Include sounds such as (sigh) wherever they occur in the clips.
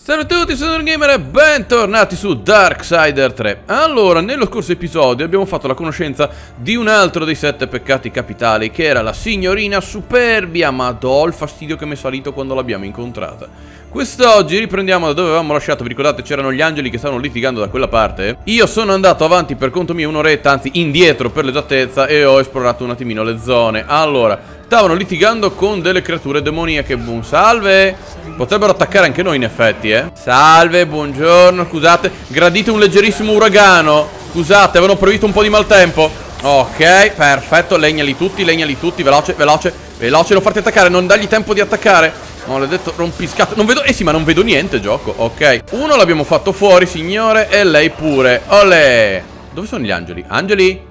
Salve a tutti, sono Gamer e bentornati su Darksider 3 Allora, nello scorso episodio abbiamo fatto la conoscenza di un altro dei sette peccati capitali Che era la signorina Superbia Ma do il fastidio che mi è salito quando l'abbiamo incontrata Quest'oggi riprendiamo da dove avevamo lasciato Vi ricordate c'erano gli angeli che stavano litigando da quella parte? Io sono andato avanti per conto mio un'oretta, anzi indietro per l'esattezza E ho esplorato un attimino le zone. Allora, stavano litigando con delle creature demoniache. Boom, salve! Potrebbero attaccare anche noi in effetti, eh. Salve, buongiorno, scusate Gradite un leggerissimo uragano. Scusate, avevano previsto un po' di maltempo. Ok, perfetto, legnali tutti, legnali tutti Veloce, veloce, veloce, non farti attaccare Non dagli tempo di attaccare. Maledetto rompiscatto Non vedo, eh sì, ma non vedo niente, gioco Ok, uno l'abbiamo fatto fuori, signore E lei pure, olè! Dove sono gli angeli? Angeli?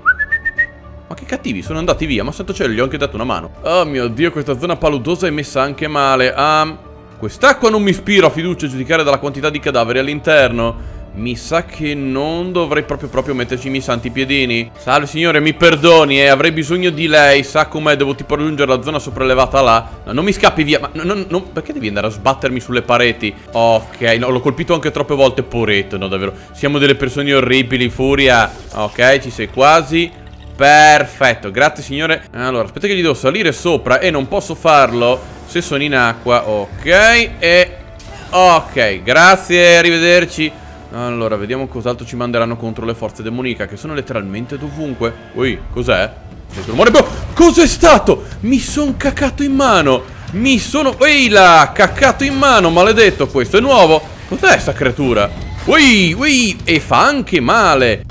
Ma che cattivi, sono andati via. Ma santo cielo, gli ho anche dato una mano. Oh mio Dio, questa zona paludosa è messa anche male. Um... Quest'acqua non mi ispira a fiducia a giudicare dalla quantità di cadaveri all'interno. Mi sa che non dovrei proprio proprio metterci i miei santi piedini. Salve signore, mi perdoni, eh, avrei bisogno di lei. Sa com'è, devo tipo raggiungere la zona sopraelevata là. No, non mi scappi via. Ma no, no, perché devi andare a sbattermi sulle pareti? Ok, no, l'ho colpito anche troppe volte, poretto, no, davvero. Siamo delle persone orribili, furia. Ok, ci sei quasi. Perfetto, grazie signore. Allora, aspetta che gli devo salire sopra e non posso farlo se sono in acqua, ok E... Ok, grazie, arrivederci Allora, vediamo cos'altro ci manderanno contro le forze demonica Che sono letteralmente dovunque. Ui, cos'è? Cos'è stato? Mi son cacato in mano. Mi sono... Ehi là, cacato in mano, maledetto Questo è nuovo. Cos'è sta creatura? Ui, ui, e fa anche male.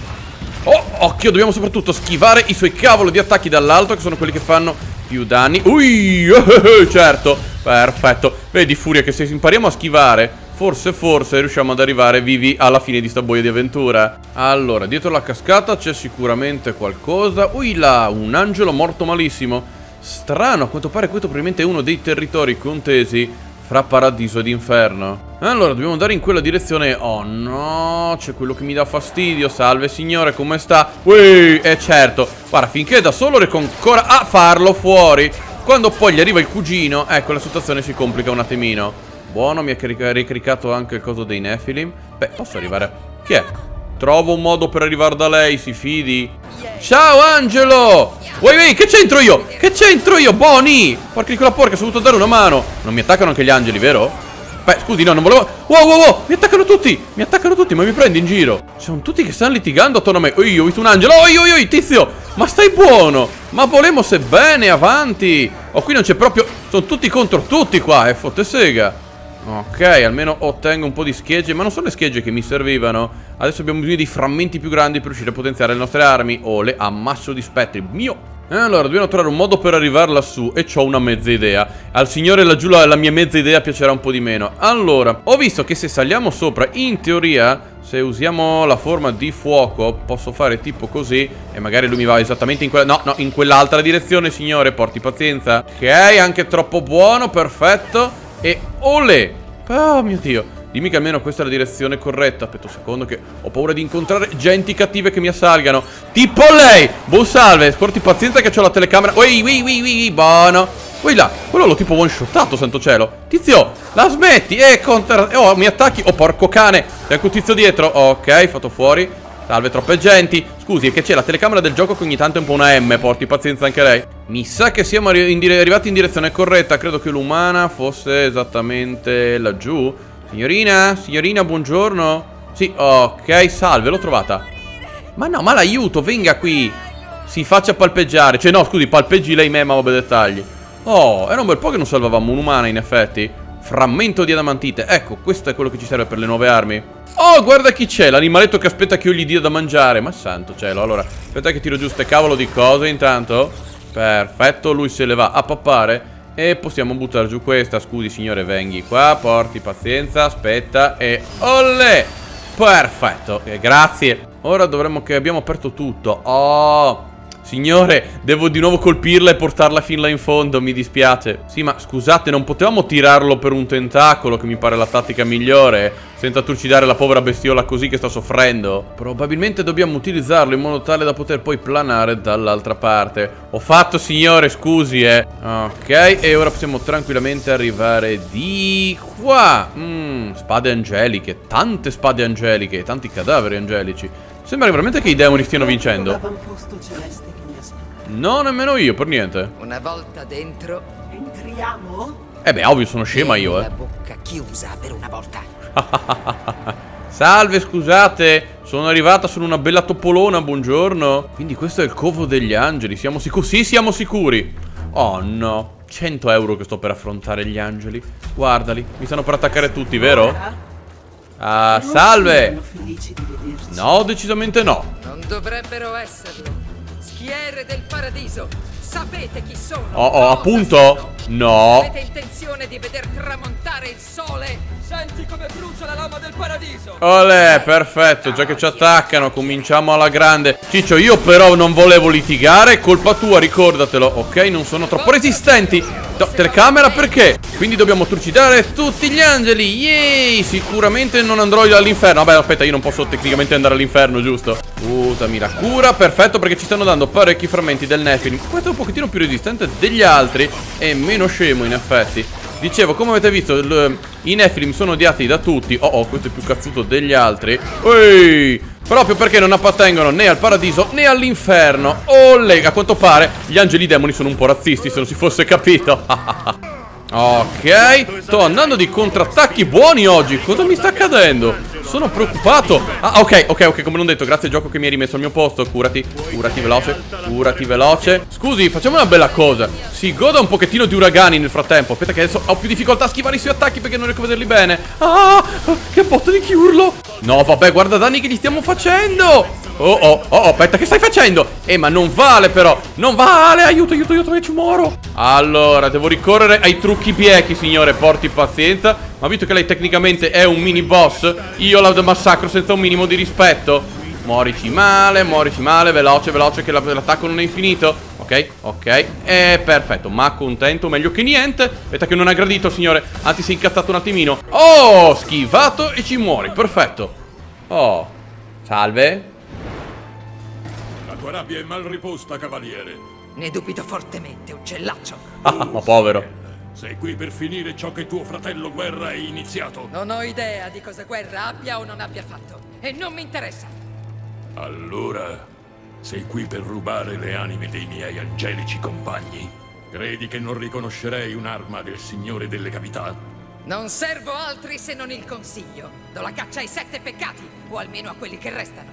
Oh, occhio, dobbiamo soprattutto schivare i suoi cavolo di attacchi dall'alto Che sono quelli che fanno più danni. Ui, (laughs) certo Perfetto. Vedi Furia che se impariamo a schivare Forse, forse riusciamo ad arrivare vivi alla fine di sta boia di avventura Allora, dietro la cascata c'è sicuramente qualcosa Ui là, un angelo morto malissimo Strano, a quanto pare questo probabilmente è uno dei territori contesi fra paradiso ed inferno. Allora, dobbiamo andare in quella direzione. Oh no, c'è quello che mi dà fastidio. Salve signore, come sta? Ui, eh certo. Guarda, finché da solo riesco ancora a farlo fuori. Quando poi gli arriva il cugino, ecco, la situazione si complica un attimino. Buono, mi ha ricaricato anche il coso dei Nephilim. Beh, posso arrivare... Chi è? Trovo un modo per arrivare da lei, si fidi. Ciao Angelo! Ui, ui, che c'entro io? Che c'entro io? Boni! Porca di quella porca, sono dovuto dare una mano. Non mi attaccano anche gli angeli, vero? Beh, scusi, no, non volevo... Wow, wow, wow! Mi attaccano tutti! Mi attaccano tutti, ma mi prendi in giro? Sono tutti che stanno litigando attorno a me. Ui, ho visto un angelo. Ui, ui, ui, tizio! Ma stai buono! Ma volemo se bene, avanti! Oh, qui non c'è proprio... Sono tutti contro tutti qua, eh, fotte sega. Ok, almeno ottengo un po' di schegge Ma non sono le schegge che mi servivano. Adesso abbiamo bisogno di frammenti più grandi per riuscire a potenziare le nostre armi. O le ammasso di spettri. Mio! Allora, dobbiamo trovare un modo per arrivare lassù E ho una mezza idea. Al signore laggiù la, la mia mezza idea piacerà un po' di meno. Allora, ho visto che se saliamo sopra In teoria, se usiamo la forma di fuoco Posso fare tipo così E magari lui mi va esattamente in quella... No, no, in quell'altra direzione, signore Porti pazienza. Ok, anche troppo buono, perfetto e ole! Oh mio Dio! Dimmi che almeno questa è la direzione corretta. Aspetta un secondo che ho paura di incontrare genti cattive che mi assalgano. Tipo lei! Buon salve, sporti pazienza che ho la telecamera. Ui, ui, ui, ui, buono. Ui là, quello l'ho tipo one shotato, santo cielo. Tizio, la smetti? Eh, contra... Oh, mi attacchi. Oh, porco cane. C'è anche un tizio dietro. Ok, fatto fuori. Salve, troppe genti. Scusi, che c'è la telecamera del gioco che ogni tanto è un po' una M, porti pazienza anche lei. Mi sa che siamo in arrivati in direzione corretta, credo che l'umana fosse esattamente laggiù. Signorina, signorina, buongiorno. Sì, ok, salve, l'ho trovata. Ma no, ma l'aiuto, venga qui. Si faccia palpeggiare. Cioè, no, scusi, palpeggi lei me, ma vabbè dettagli. Oh, era un bel po' che non salvavamo un'umana, in effetti. Frammento di adamantite. Ecco, questo è quello che ci serve per le nuove armi. Oh, guarda chi c'è, l'animaletto che aspetta che io gli dia da mangiare. Ma santo cielo, allora, aspetta che tiro giù ste cavolo di cose intanto. Perfetto, lui se le va a pappare. E possiamo buttare giù questa. Scusi, signore, venghi qua, porti pazienza, aspetta e... Olle! Perfetto, eh, grazie. Ora dovremmo che abbiamo aperto tutto. Oh... Signore, devo di nuovo colpirla e portarla fin là in fondo, mi dispiace. Sì, ma scusate, non potevamo tirarlo per un tentacolo, che mi pare la tattica migliore, senza trucidare la povera bestiola così che sta soffrendo? Probabilmente dobbiamo utilizzarlo in modo tale da poter poi planare dall'altra parte. Ho fatto, signore, scusi, eh. Ok, e ora possiamo tranquillamente arrivare di qua. Mmm, spade angeliche, tante spade angeliche, tanti cadaveri angelici. Sembra veramente che i demoni stiano vincendo. No, nemmeno io, per niente. Una volta dentro. Entriamo? Eh beh, ovvio, sono scema io, eh. La bocca chiusa per una volta. (laughs) Salve, scusate, sono arrivata, sono una bella toppolona, buongiorno. Quindi questo è il covo degli angeli, siamo sicuri? Sì, siamo sicuri. Oh no, 100 euro che sto per affrontare gli angeli. Guardali, mi stanno per attaccare tutti, vero? Ah, salve! No, decisamente no. Non dovrebbero esserlo. Schiere del paradiso. Sapete chi sono? Oh, oh, appunto. No. Avete intenzione di veder tramontare il sole? Senti come brucia la lama del paradiso. Olè, perfetto, già che ci attaccano, cominciamo alla grande. Ciccio, io però non volevo litigare, colpa tua, ricordatelo, ok? Non sono troppo resistenti. No, telecamera perché? Quindi dobbiamo trucidare tutti gli angeli, yay! Sicuramente non andrò all'inferno. Vabbè, aspetta, io non posso tecnicamente andare all'inferno, giusto? Usami la cura, perfetto, perché ci stanno dando parecchi frammenti del Nephilim. Questo è un pochettino più resistente degli altri e meno scemo, in effetti. Dicevo, come avete visto, i Nephilim sono odiati da tutti. Oh, oh, questo è più cazzuto degli altri. Ehi! Proprio perché non appartengono né al paradiso né all'inferno. Oh, lega, a quanto pare gli angeli demoni sono un po' razzisti, se non si fosse capito. (laughs) ok, sto andando di contrattacchi buoni oggi. Cosa mi sta accadendo? Sono preoccupato Ah ok ok ok come non detto Grazie gioco che mi hai rimesso al mio posto Curati Curati veloce Curati veloce Scusi facciamo una bella cosa Si goda un pochettino di uragani nel frattempo Aspetta che adesso ho più difficoltà a schivare i suoi attacchi Perché non riesco a vederli bene Ah che botta di chiurlo No vabbè guarda danni che gli stiamo facendo. Oh oh oh aspetta che stai facendo? Eh ma non vale però. Non vale! Aiuto aiuto aiuto che ci muoro Allora devo ricorrere ai trucchi biechi signore Porti pazienza. Ma visto che lei tecnicamente è un mini boss Io la massacro senza un minimo di rispetto. Morici male, morici male Veloce veloce che l'attacco non è infinito Ok, ok, è perfetto Ma contento, meglio che niente Aspetta che non ha gradito signore Anzi si è incazzato un attimino Oh, schivato e ci muori, perfetto Oh, salve tua rabbia è mal riposta, cavaliere. Ne dubito fortemente, uccellaccio. Ah, ma povero. Sei qui per finire ciò che tuo fratello Guerra ha iniziato. Non ho idea di cosa Guerra abbia o non abbia fatto. E non mi interessa. Allora, sei qui per rubare le anime dei miei angelici compagni? Credi che non riconoscerei un'arma del Signore delle Cavità? Non servo altri se non il consiglio. Do la caccia ai sette peccati, o almeno a quelli che restano.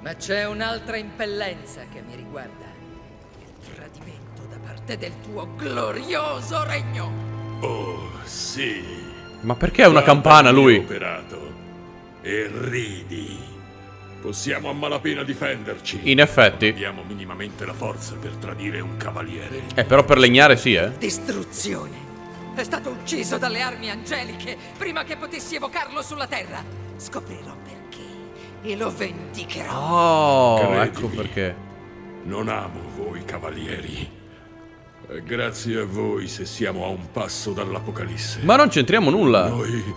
Ma c'è un'altra impellenza che mi riguarda. Il tradimento da parte del tuo glorioso regno. Oh, sì. Ma perché è una campana lui? Operato. E ridi. Possiamo a malapena difenderci. In effetti. Abbiamo minimamente la forza per tradire un cavaliere. Eh, però per legnare sì, eh. Distruzione. È stato ucciso dalle armi angeliche prima che potessi evocarlo sulla terra. Scoprirò perché e lo vendicherò. Oh, Credimi, ecco perché. Non amo voi cavalieri. È grazie a voi se siamo a un passo dall'Apocalisse. Ma non c'entriamo nulla. Noi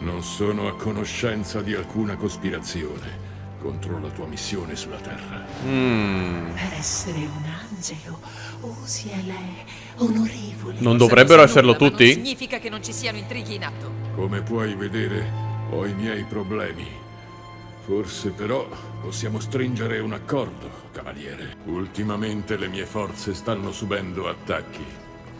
non sono a conoscenza di alcuna cospirazione contro la tua missione sulla Terra. Mm. Per essere un angelo, usi lei onorevole. Non dovrebbero esserlo nulla, tutti? Non significa che non ci siano intrighi in atto. Come puoi vedere, ho i miei problemi. Forse però possiamo stringere un accordo, cavaliere. Ultimamente le mie forze stanno subendo attacchi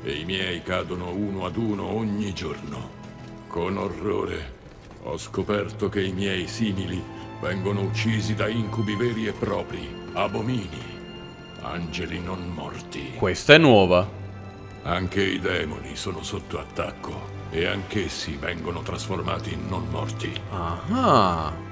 e i miei cadono uno ad uno ogni giorno. Con orrore ho scoperto che i miei simili vengono uccisi da incubi veri e propri, abomini, angeli non morti. Questa è nuova. Anche i demoni sono sotto attacco e anch'essi vengono trasformati in non morti. Ah.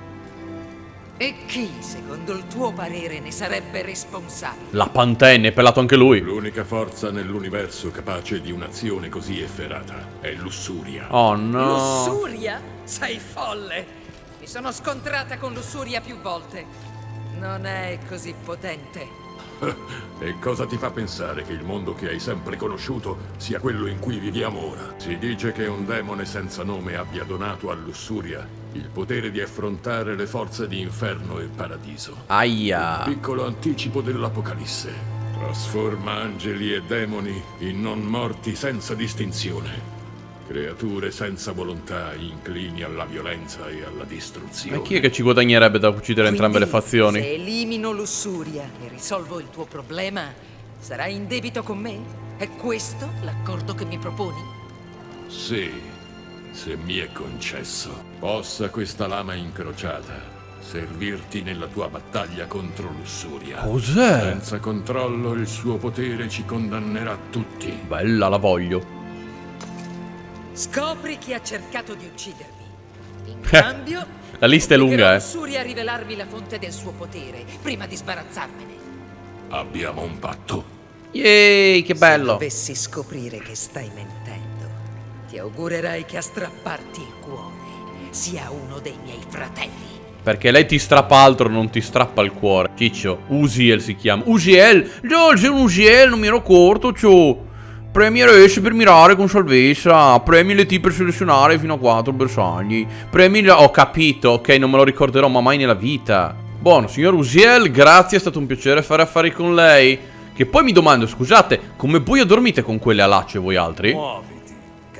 E chi, secondo il tuo parere, ne sarebbe responsabile? La Pantene, è pelato anche lui. L'unica forza nell'universo capace di un'azione così efferata è Lussuria. Oh no. Lussuria? Sei folle! Mi sono scontrata con Lussuria più volte. Non è così potente. (laughs) E cosa ti fa pensare che il mondo che hai sempre conosciuto sia quello in cui viviamo ora? Si dice che un demone senza nome abbia donato a Lussuria il potere di affrontare le forze di inferno e paradiso. Aia. Un piccolo anticipo dell'Apocalisse. Trasforma angeli e demoni in non morti senza distinzione. Creature senza volontà, inclini alla violenza e alla distruzione. E chi è che ci guadagnerebbe da uccidere entrambe le Quindi, fazioni? Se elimino Lussuria e risolvo il tuo problema, sarai in debito con me? È questo l'accordo che mi proponi? Sì, se mi è concesso. Possa questa lama incrociata servirti nella tua battaglia contro Lussuria. Cos'è? Senza controllo il suo potere ci condannerà tutti. Bella, la voglio. Scopri chi ha cercato di uccidermi. In (laughs) cambio, La lista è lunga, eh. Lussuria a rivelarmi la fonte del suo potere prima di sbarazzarmene. Abbiamo un patto. Yay, che Se bello. dovessi scoprire che stai mentendo, ti augurerai che a strapparti il cuore sia uno dei miei fratelli. Perché lei ti strappa altro, non ti strappa il cuore. Ciccio, Usiel si chiama. Usiel? No, c'è un Usiel, non mi ero accorto, ciò. Premi RS per mirare con salvezza. Premi le T per selezionare fino a 4 bersagli. Premi la... Ho capito, ok, non me lo ricorderò ma mai nella vita. Buono, signor Usiel, grazie, è stato un piacere fare affari con lei. Che poi mi domando, scusate, come voi dormite con quelle alacce voi altri? Muoviti,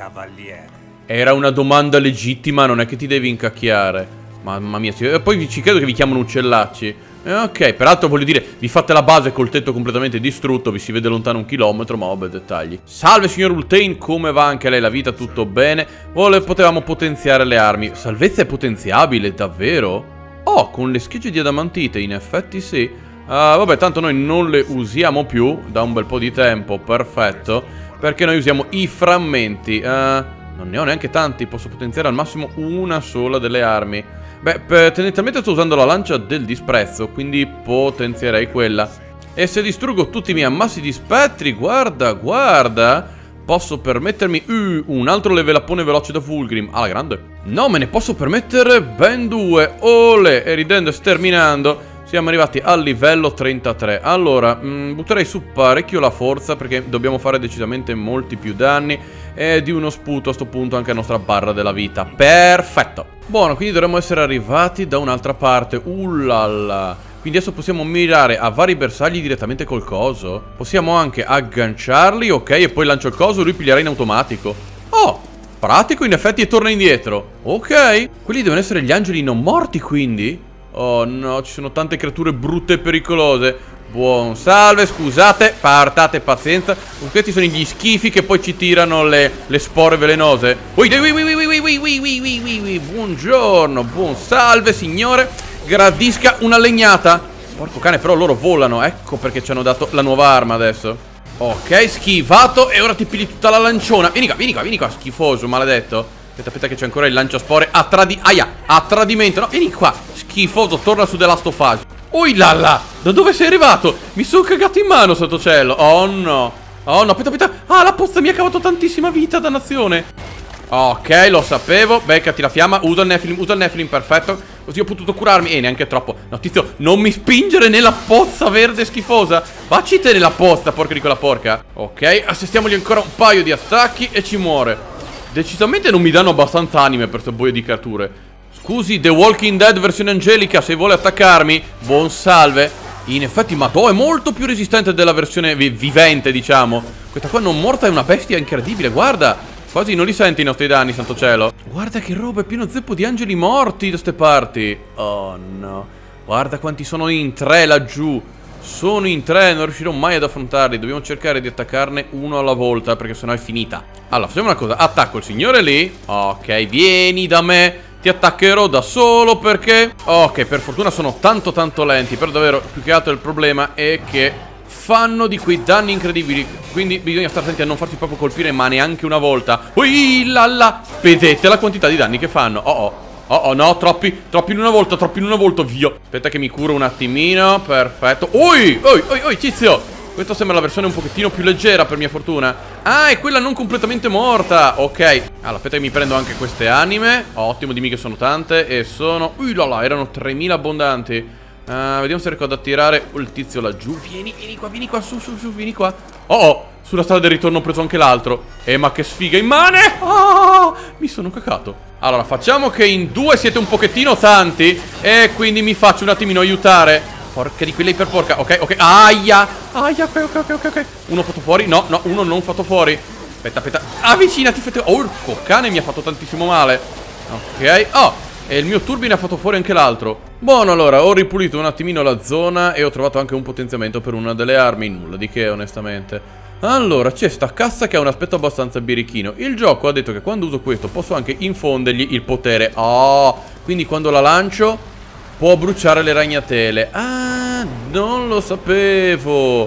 cavaliere. Era una domanda legittima, non è che ti devi incacchiare. Mamma mia. E poi ci credo che vi chiamano uccellacci. Eh, ok, peraltro voglio dire, vi fate la base col tetto completamente distrutto, vi si vede lontano un chilometro, ma vabbè, dettagli. Salve signor Ultain, come va anche lei la vita? Tutto bene? Vole, potevamo potenziare le armi. Salvezza è potenziabile, davvero? Oh, con le schegge di adamantite, in effetti sì. Ah, vabbè, tanto noi non le usiamo più da un bel po' di tempo, perfetto. Perché noi usiamo i frammenti. Ah, non ne ho neanche tanti, posso potenziare al massimo una sola delle armi. Beh, tendenzialmente sto usando la lancia del disprezzo, quindi potenzierei quella. E se distruggo tutti i miei ammassi di spettri, guarda, guarda, posso permettermi uh, un altro levelappone veloce da Fulgrim, alla grande. No, me ne posso permettere ben due, ole, e ridendo e sterminando. Siamo arrivati al livello 33 Allora, mh, butterei su parecchio la forza Perché dobbiamo fare decisamente molti più danni. E di uno sputo a sto punto anche la nostra barra della vita. Perfetto. Buono, quindi dovremmo essere arrivati da un'altra parte. Ullala. Quindi adesso possiamo mirare a vari bersagli direttamente col coso. Possiamo anche agganciarli, ok E poi lancio il coso, lui piglierà in automatico. Oh, pratico in effetti e torna indietro. Ok. Quelli devono essere gli angeli non morti quindi Oh no, ci sono tante creature brutte e pericolose. Buon salve, scusate, partate pazienza. Questi sono gli schifi che poi ci tirano le, le spore velenose. Ui, ui, ui, ui, ui, ui, ui, ui, ui. Buongiorno, buon salve signore. Gradisca una legnata. Porco cane, però loro volano Ecco perché ci hanno dato la nuova arma adesso. Ok, schivato E ora ti pigli tutta la lanciona. Vieni qua, vieni qua, vieni qua, schifoso, maledetto. Aspetta, aspetta che c'è ancora il lanciaspore a, tradi Aia, a tradimento No, vieni qua. Schifoso, torna su The Last of Us. Ui lalla Da dove sei arrivato? Mi sono cagato in mano sotto cielo Oh no. Oh no, aspetta, aspetta. Ah, la pozza mi ha cavato tantissima vita, dannazione. Ok, lo sapevo. Beccati la fiamma. Usa il Nephilim, usa il Nephilim, perfetto. Così ho potuto curarmi. E neanche troppo. No, tizio, non mi spingere nella pozza verde schifosa. Facci te nella pozza, porca di quella porca. Ok, assestiamogli ancora un paio di attacchi E ci muore. Decisamente non mi danno abbastanza anime per questo boio di creature Scusi, The Walking Dead versione angelica Se vuole attaccarmi Buon salve. In effetti, Madò è molto più resistente della versione vi vivente, diciamo. Questa qua non morta è una bestia incredibile Guarda, quasi non li senti i nostri danni, santo cielo. Guarda che roba, è pieno zeppo di angeli morti da ste parti. Oh no. Guarda quanti sono in tre laggiù. Sono in tre, non riuscirò mai ad affrontarli. Dobbiamo cercare di attaccarne uno alla volta Perché sennò è finita. Allora, facciamo una cosa. Attacco il signore lì. Ok, vieni da me Ti attaccherò da solo perché Ok, per fortuna sono tanto tanto lenti Però davvero, più che altro il problema è che Fanno di quei danni incredibili Quindi bisogna stare attenti a non farsi proprio colpire Ma neanche una volta. Ui lalla Vedete la quantità di danni che fanno? Oh oh Oh, oh, no, troppi, troppi in una volta, troppi in una volta, via. Aspetta che mi curo un attimino, perfetto. Ui, ui, ui, ui, tizio Questa sembra la versione un pochettino più leggera, per mia fortuna Ah, è quella non completamente morta Ok, allora, aspetta che mi prendo anche queste anime Ottimo, dimmi che sono tante E sono, ui là là, erano 3000 abbondanti Uh, vediamo se ricordo a tirare il tizio laggiù. Vieni, vieni qua, vieni qua, su, su, su, vieni qua. Oh, oh, sulla strada del ritorno ho preso anche l'altro. Eh, ma che sfiga immane! Oh, mi sono cacato. Allora, facciamo che in due siete un pochettino tanti e quindi mi faccio un attimino aiutare. Porca di quella iperporca. Ok, ok. Aia! Aia, ok, ok, ok, ok. Uno fatto fuori? No, no, uno non fatto fuori. Aspetta, aspetta. Avvicinati, fate... Oh, il cane mi ha fatto tantissimo male. Ok. Oh, e il mio turbine ha fatto fuori anche l'altro. Buono, allora, ho ripulito un attimino la zona e ho trovato anche un potenziamento per una delle armi. Nulla di che, onestamente. Allora, c'è sta cassa che ha un aspetto abbastanza birichino. Il gioco ha detto che quando uso questo posso anche infondergli il potere. Oh, quindi quando la lancio può bruciare le ragnatele. Ah, non lo sapevo.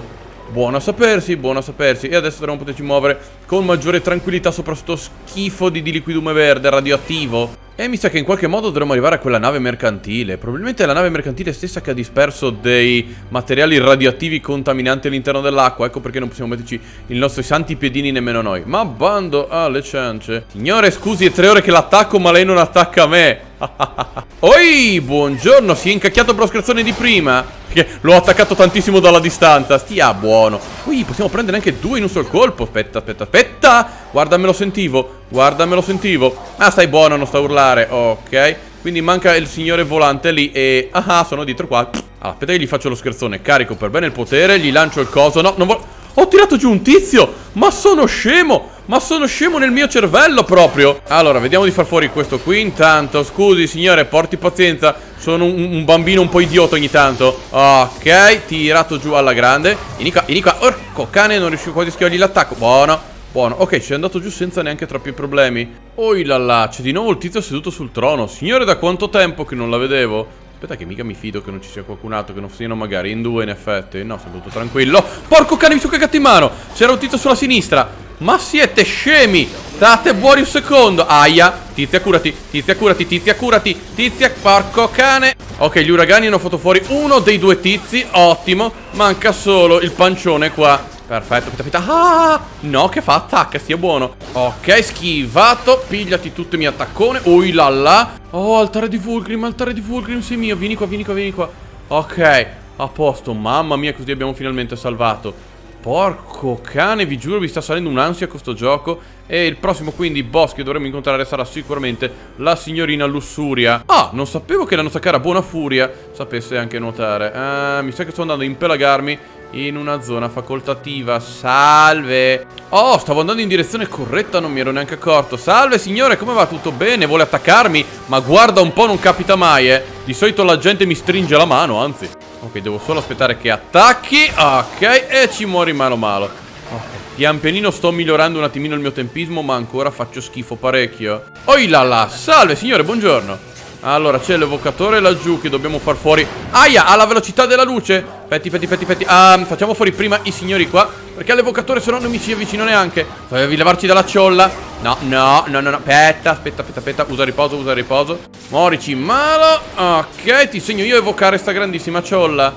Buono a sapersi, buono a sapersi. E adesso dovremo poterci muovere con maggiore tranquillità sopra sto schifo di, liquidume verde radioattivo. E mi sa che in qualche modo dovremmo arrivare a quella nave mercantile. Probabilmente è la nave mercantile stessa che ha disperso dei materiali radioattivi contaminanti all'interno dell'acqua. Ecco perché non possiamo metterci i nostri santi piedini nemmeno noi. Ma bando alle ciance. Signore, scusi, è tre ore che l'attacco, ma lei non attacca me. (laughs) Oi, buongiorno, si è incacchiato per lo scherzone di prima. Che l'ho attaccato tantissimo dalla distanza. Stia buono. Ui, possiamo prendere anche due in un sol colpo. Aspetta, aspetta, aspetta. Guarda, me lo sentivo. Guarda, me lo sentivo. Ah, stai buono, non sta a urlare. Ok. Quindi manca il signore volante lì e... Ah, sono dietro qua. Allora, aspetta che gli faccio lo scherzone. Carico per bene il potere, gli lancio il coso. No, non voglio... Ho tirato giù un tizio! Ma sono scemo! Ma sono scemo nel mio cervello proprio! Allora, vediamo di far fuori questo qui intanto. Scusi, signore, porti pazienza. Sono un, un bambino un po' idiota ogni tanto. Ok, tirato giù alla grande. Vieni qua, vieni qua. Orco cane, non riuscivo quasi a schivargli l'attacco. Buono. Buono, ok, ci è andato giù senza neanche troppi problemi Oh là là, c'è di nuovo il tizio seduto sul trono Signore, da quanto tempo che non la vedevo? Aspetta che mica mi fido che non ci sia qualcun altro Che non siano magari in due in effetti. No, sono tutto tranquillo. Porco cane, mi sono cagato in mano C'era un tizio sulla sinistra. Ma siete scemi! State buoni un secondo. Aia! Tizia curati! Tizia curati! Tizia curati! Tizia Porco cane! Ok gli uragani hanno fatto fuori uno dei due tizi. Ottimo. Manca solo il pancione qua Perfetto, aspetta, aspetta. Ah, no, che fa? Attacca, stia buono. Ok, schivato. Pigliati tutto il mio attaccone. Ui là là. Oh, altare di Fulgrim, altare di Fulgrim, sei mio. Vieni qua, vieni qua, vieni qua. Ok, a posto. Mamma mia, così abbiamo finalmente salvato. Porco cane, vi giuro, vi sta salendo un'ansia questo gioco. E il prossimo quindi boss che dovremo incontrare sarà sicuramente la signorina Lussuria. Ah, non sapevo che la nostra cara Buona Furia sapesse anche nuotare. Ah, mi sa che sto andando a impelagarmi in una zona facoltativa. Salve! Oh, stavo andando in direzione corretta, non mi ero neanche accorto. Salve, signore, come va? Tutto bene? Vuole attaccarmi? Ma guarda un po', non capita mai, eh. Di solito la gente mi stringe la mano, anzi. Ok, devo solo aspettare che attacchi. Ok, e ci muori mano malo. Ok, pian pianino sto migliorando un attimino il mio tempismo, ma ancora faccio schifo parecchio. Oi là là, salve, signore, buongiorno. Allora, c'è l'evocatore laggiù che dobbiamo far fuori. Aia, alla velocità della luce. Fetti, fetti, fetti, fetti um, Facciamo fuori prima i signori qua Perché all'evocatore se no non mi ci avvicino neanche. Dovevi levarci dalla ciolla. No, no, no, no, no. Aspetta, aspetta, aspetta, aspetta. Usa riposo, usa riposo. Morici malo. Ok, ti segno io evocare sta grandissima ciolla.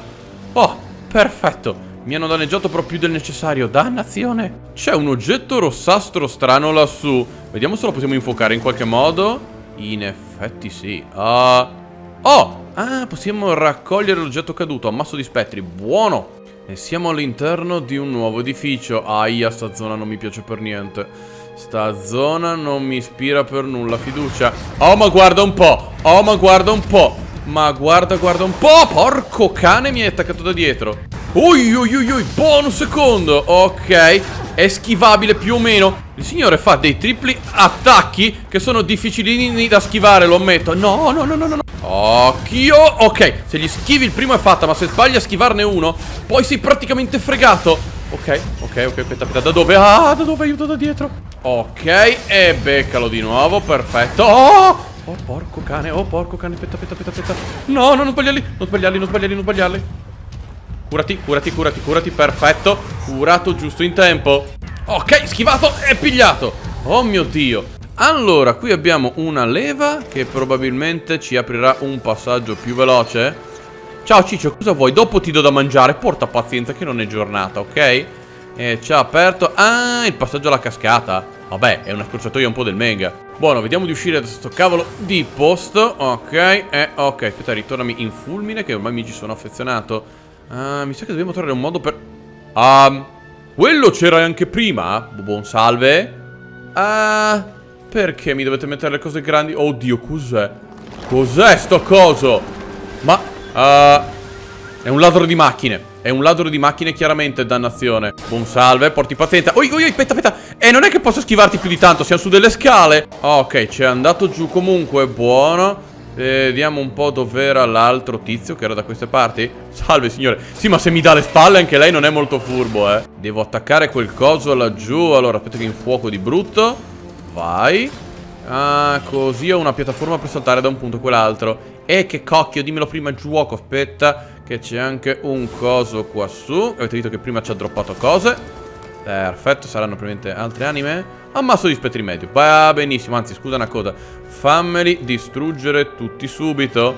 Oh, perfetto. Mi hanno danneggiato però più del necessario. Dannazione. C'è un oggetto rossastro strano lassù. Vediamo se lo possiamo infuocare in qualche modo in effetti sì. Uh... Oh! Ah, possiamo raccogliere l'oggetto caduto. Ammasso di spettri. Buono! E siamo all'interno di un nuovo edificio. Aia, sta zona non mi piace per niente. Sta zona non mi ispira per nulla fiducia. Oh, ma guarda un po'. Oh, ma guarda un po'. Ma guarda, guarda un po'. Porco cane, mi è attaccato da dietro. Ui, ui, ui, ui. Buono secondo. Ok. È schivabile più o meno. Il signore fa dei tripli attacchi che sono difficilini da schivare, lo ammetto. No, no, no, no, no. Occhio. Ok, se gli schivi il primo è fatta, ma se sbagli a schivarne uno, poi sei praticamente fregato. Ok, ok, ok, aspetta, aspetta, da dove? Ah, da dove aiuto da dietro? Ok, e beccalo di nuovo, perfetto. Oh, oh porco cane, oh, porco cane, aspetta, aspetta, aspetta, aspetta. No, no, non sbagliarli, non sbagliarli, non sbagliarli, non sbagliarli. Curati, curati, curati, curati, perfetto. Curato giusto in tempo. Ok, schivato e pigliato Oh mio Dio Allora, qui abbiamo una leva Che probabilmente ci aprirà un passaggio più veloce Ciao Ciccio, cosa vuoi? Dopo ti do da mangiare Porta pazienza che non è giornata, ok? E ci ha aperto Ah, il passaggio alla cascata Vabbè, è una scorciatoia un po' del mega Buono, vediamo di uscire da questo cavolo di posto. Ok, eh, ok. Aspetta, ritornami in fulmine, che ormai mi ci sono affezionato. Uh, mi sa che dobbiamo trovare un modo per... Um, quello c'era anche prima? Buon salve. Ah, uh, perché mi dovete mettere le cose grandi? Oddio, cos'è? Cos'è sto coso? Ma... Uh, è un ladro di macchine. È un ladro di macchine chiaramente, dannazione. Buon salve, porti pazienza. Oi, oi, oi, aspetta, aspetta. E non è che posso schivarti più di tanto, siamo su delle scale. Ok, c'è andato giù comunque, buono. Vediamo un po' dov'era l'altro tizio che era da queste parti. Salve, signore. Sì, ma se mi dà le spalle anche lei non è molto furbo, eh. Devo attaccare quel coso laggiù. Allora, aspetta che in fuoco di brutto. Vai. Ah, così ho una piattaforma per saltare da un punto a quell'altro. E che cocchio, dimmelo prima giuoco, aspetta Che c'è anche un coso qua su Avete visto che prima ci ha droppato cose Perfetto, saranno probabilmente altre anime Ammasso di spettri medio Va benissimo, anzi scusa una cosa Fammeli distruggere tutti subito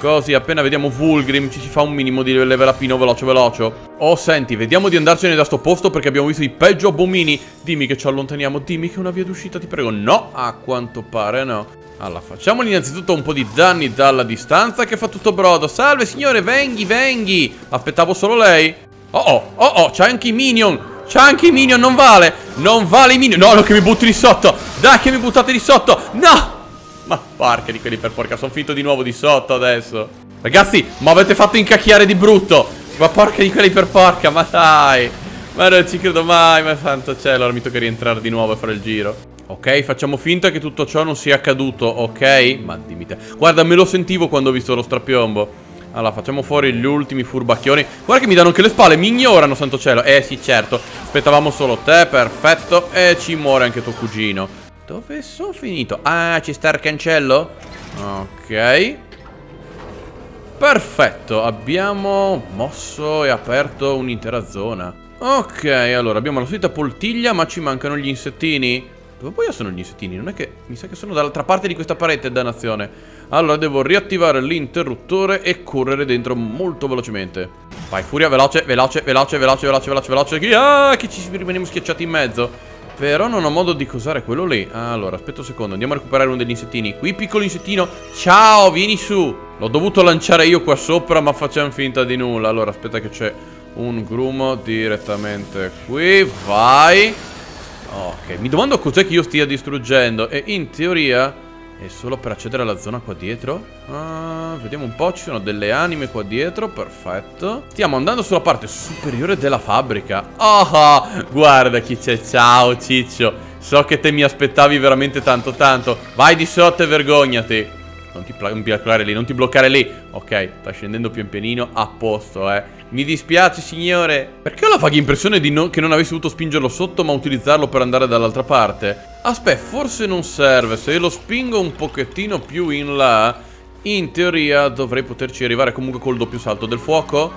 Così appena vediamo Vulgrim ci si fa un minimo di level upino veloce veloce Oh senti, vediamo di andarcene da sto posto perché abbiamo visto i peggio abomini Dimmi che ci allontaniamo, dimmi che è una via d'uscita ti prego No, a quanto pare no allora, facciamogli innanzitutto un po' di danni dalla distanza che fa tutto brodo. Salve, signore, venghi, venghi. Aspettavo solo lei. Oh, oh, oh, oh, c'ha anche i minion. C'ha anche i minion, non vale. Non vale i minion. No, no, che mi butti di sotto. Dai, che mi buttate di sotto. No. Ma porca di quelli per porca, sono finito di nuovo di sotto adesso. Ragazzi, ma avete fatto incacchiare di brutto. Ma porca di quelli per porca, ma dai. Ma non ci credo mai, ma santo cielo, ora mi tocca rientrare di nuovo a fare il giro. Ok, facciamo finta che tutto ciò non sia accaduto, ok? Ma dimmi te. Guarda, me lo sentivo quando ho visto lo strapiombo. Allora, facciamo fuori gli ultimi furbacchioni. Guarda che mi danno anche le spalle, mi ignorano, santo cielo. Eh sì, certo. Aspettavamo solo te, perfetto. E ci muore anche tuo cugino. Dove sono finito? Ah, ci sta il cancello? Ok. Perfetto, abbiamo mosso e aperto un'intera zona. Ok, allora abbiamo la solita poltiglia, ma ci mancano gli insettini. Dove poi sono gli insettini? Non è che... Mi sa che sono dall'altra parte di questa parete, dannazione. Allora, devo riattivare l'interruttore e correre dentro molto velocemente. Vai, furia, veloce, veloce, veloce, veloce, veloce, veloce, veloce. Ah, che ci rimaniamo schiacciati in mezzo. Però non ho modo di cosare quello lì. Allora, aspetta un secondo. Andiamo a recuperare uno degli insettini. Qui, piccolo insettino. Ciao, vieni su. L'ho dovuto lanciare io qua sopra, ma facciamo finta di nulla. Allora, aspetta che c'è un grumo direttamente qui. Vai. Ok, mi domando cos'è che io stia distruggendo E in teoria è solo per accedere alla zona qua dietro? Ah, Vediamo un po', ci sono delle anime qua dietro, perfetto. Stiamo andando sulla parte superiore della fabbrica. Oh, guarda chi c'è, ciao Ciccio. So che te mi aspettavi veramente tanto tanto. Vai di sotto e vergognati. Non ti, bloccare lì, non ti bloccare lì. Ok, sta scendendo pian pianino A posto, eh Mi dispiace, signore. Perché ho la vaga impressione di no che non avessi dovuto spingerlo sotto Ma utilizzarlo per andare dall'altra parte? Aspetta, forse non serve. Se lo spingo un pochettino più in là In teoria dovrei poterci arrivare comunque col doppio salto del fuoco?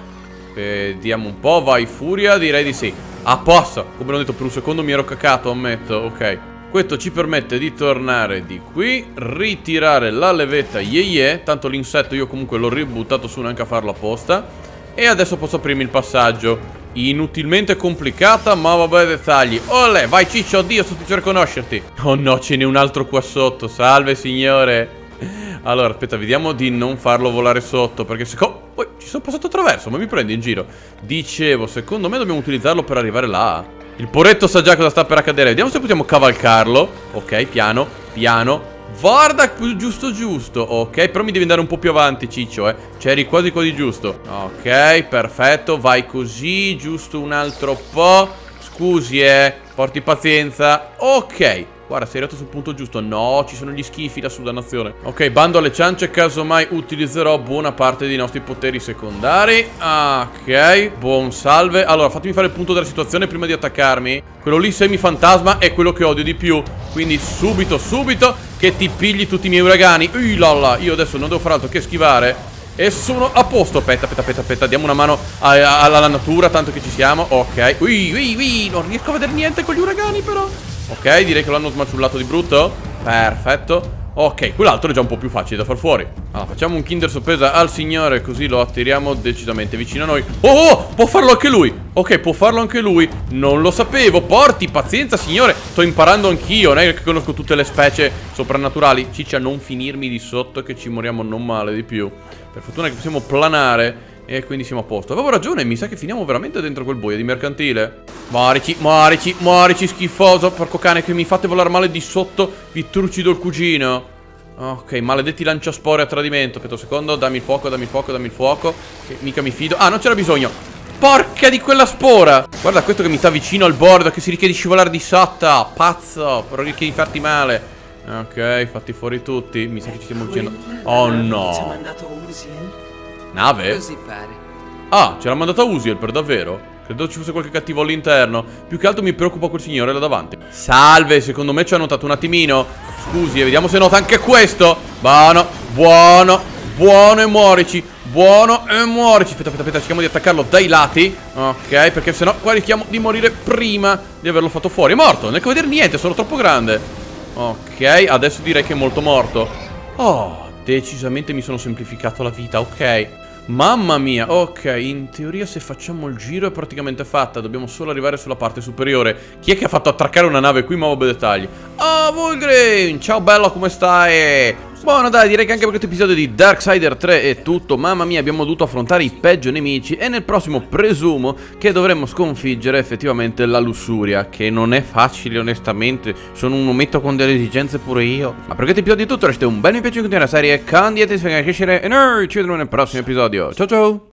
Vediamo un po', vai furia, direi di sì. A posto, come l'ho detto per un secondo mi ero cacato, ammetto, ok. Questo ci permette di tornare di qui, ritirare la levetta ye ye, tanto l'insetto io comunque l'ho ributtato su neanche a farlo apposta. E adesso posso aprirmi il passaggio. Inutilmente complicata, ma vabbè dettagli. Olè, vai ciccio, oddio, sto a riconoscerti. Oh no, ce n'è un altro qua sotto, salve signore. Allora, aspetta, vediamo di non farlo volare sotto, perché secondo... Oh, ci sono passato attraverso, ma mi prendi in giro. Dicevo, secondo me dobbiamo utilizzarlo per arrivare là. Il poretto sa già cosa sta per accadere Vediamo se possiamo cavalcarlo Ok, piano, piano Guarda, giusto giusto. Ok, però mi devi andare un po' più avanti, Ciccio, eh. C'eri quasi quasi giusto. Ok, perfetto. Vai così, giusto un altro po' Scusi, eh. Porti pazienza. Ok Guarda, sei arrivato sul punto giusto. No, ci sono gli schifi lassù, dannazione. Ok, bando alle ciance, casomai utilizzerò buona parte dei nostri poteri secondari. Ok, buon salve. Allora, fatemi fare il punto della situazione prima di attaccarmi. Quello lì semifantasma è quello che odio di più. Quindi subito, subito, che ti pigli tutti i miei uragani. Ui, lalla, io adesso non devo fare altro che schivare. E sono a posto Aspetta, aspetta, aspetta, aspetta Diamo una mano alla natura Tanto che ci siamo Ok Ui, ui, ui Non riesco a vedere niente con gli uragani però Ok, direi che l'hanno smaciullato di brutto? Perfetto. Ok, quell'altro è già un po' più facile da far fuori. Allora, facciamo un kinder sorpresa al signore Così lo attiriamo decisamente vicino a noi. Oh, oh, può farlo anche lui. Ok, può farlo anche lui. Non lo sapevo. Porti, pazienza signore. Sto imparando anch'io. Non è che conosco tutte le specie soprannaturali. Ciccia, non finirmi di sotto Che ci moriamo non male di più. Per fortuna che possiamo planare e quindi siamo a posto. Avevo ragione, mi sa che finiamo veramente dentro quel boia di mercantile. Morici, morici, morici, schifoso Porco cane che mi fate volare male di sotto Vi trucido il cugino. Ok, maledetti lanciaspore a tradimento. Aspetta un secondo, dammi il fuoco, dammi il fuoco, dammi il fuoco Che mica mi fido. Ah, non c'era bisogno. Porca di quella spora! Guarda questo che mi sta vicino al bordo Che si richiede di scivolare di sotto Pazzo, però richiede di farti male. Ok, fatti fuori tutti. Mi sa che ci stiamo dicendo Oh no Nave? Così pare. Ah, c'era mandata Usiel per davvero? Credo ci fosse qualche cattivo all'interno. Più che altro mi preoccupa quel signore là davanti. Salve, secondo me ci ha notato un attimino. Scusi, vediamo se nota anche questo. Buono, buono, buono e muorici. Buono e muorici. Aspetta, aspetta, aspetta, cerchiamo di attaccarlo dai lati. Ok, perché sennò qua rischiamo di morire prima di averlo fatto fuori. È morto, non riesco a vedere niente, sono troppo grande. Ok, adesso direi che è molto morto. Oh, decisamente mi sono semplificato la vita, ok Mamma mia, ok, in teoria se facciamo il giro è praticamente fatta Dobbiamo solo arrivare sulla parte superiore Chi è che ha fatto attraccare una nave qui, ma vabbè dettagli Ah, oh, Volgrin, ciao bello, come stai? Buono dai, direi che anche per questo episodio di Darksider 3 è tutto. Mamma mia, abbiamo dovuto affrontare i peggio nemici E nel prossimo presumo che dovremmo sconfiggere effettivamente la lussuria Che non è facile onestamente. Sono un ometto con delle esigenze pure io. Ma per questo episodio è tutto, lasciate un bel mi piace continuare la serie Candiate, se crescere E noi ci vedremo nel prossimo episodio. Ciao ciao